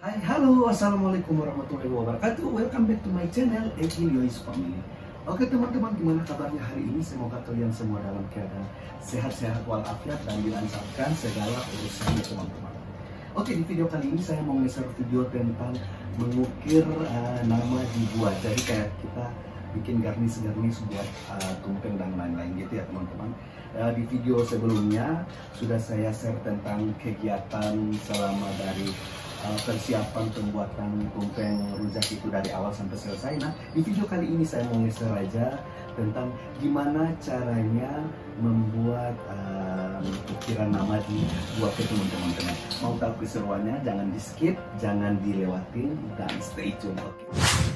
Halo, Assalamualaikum warahmatullahi wabarakatuh. Welcome back to my channel, Eki Yois Family. Oke teman-teman, gimana kabarnya hari ini? Semoga kalian semua dalam keadaan sehat-sehat walafiat dan dilancarkan segala urusannya teman-teman. Oke, di video kali ini saya mau nge-share video tentang mengukir uh, nama di buah. Jadi kayak kita bikin garnis-garnis buat uh, tumpeng dan lain-lain gitu ya teman-teman. Uh, Di video sebelumnya sudah saya share tentang kegiatan selama dari uh, persiapan pembuatan tumpeng rujak itu dari awal sampai selesai. Nah, di video kali ini saya mau nge-share aja tentang gimana caranya membuat uh, ukiran nama di buat ke teman-teman. Mau tahu keseruannya? Jangan di skip, jangan dilewatin, dan stay tune. Okay.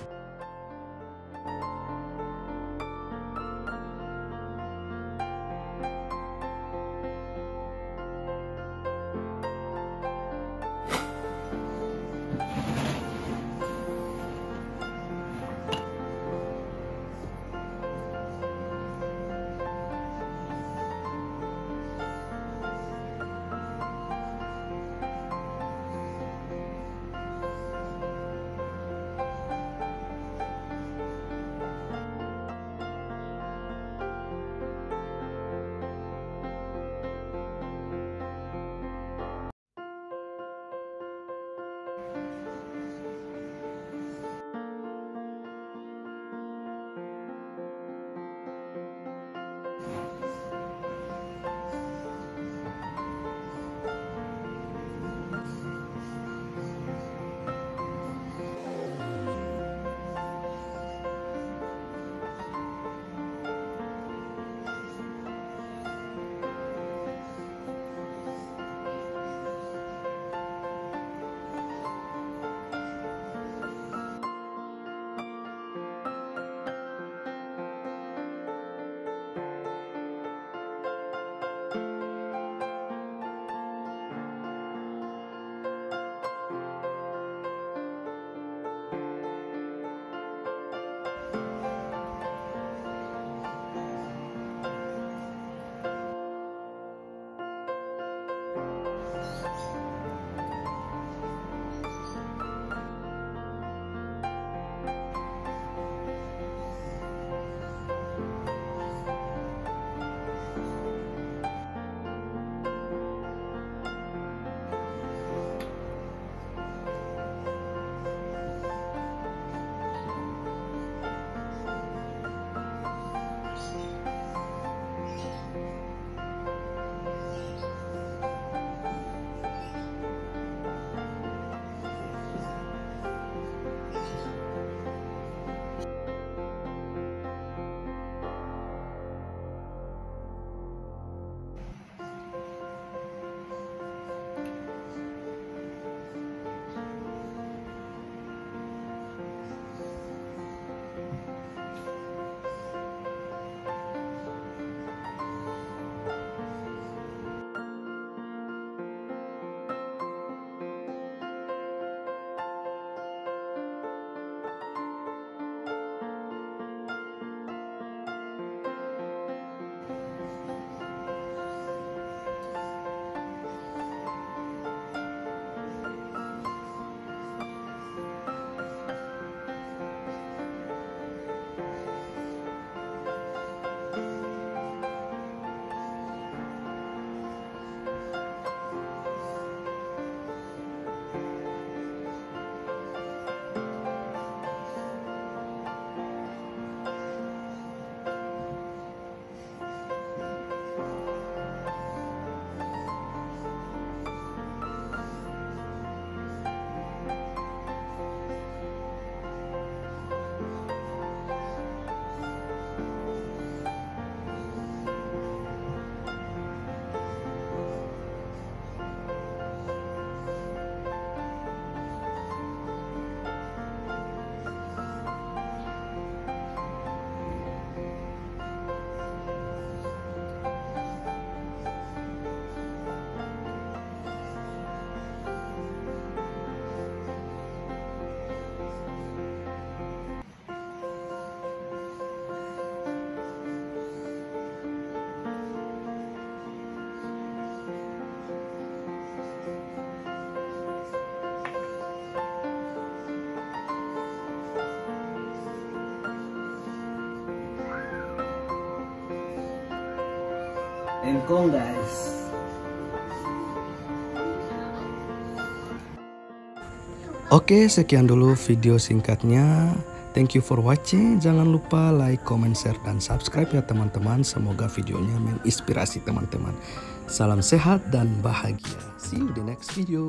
Guys Oke, sekian dulu video singkatnya. Thank you for watching. Jangan lupa like, comment, share, dan subscribe ya teman-teman. Semoga videonya menginspirasi teman-teman. Salam sehat dan bahagia. See you di next video.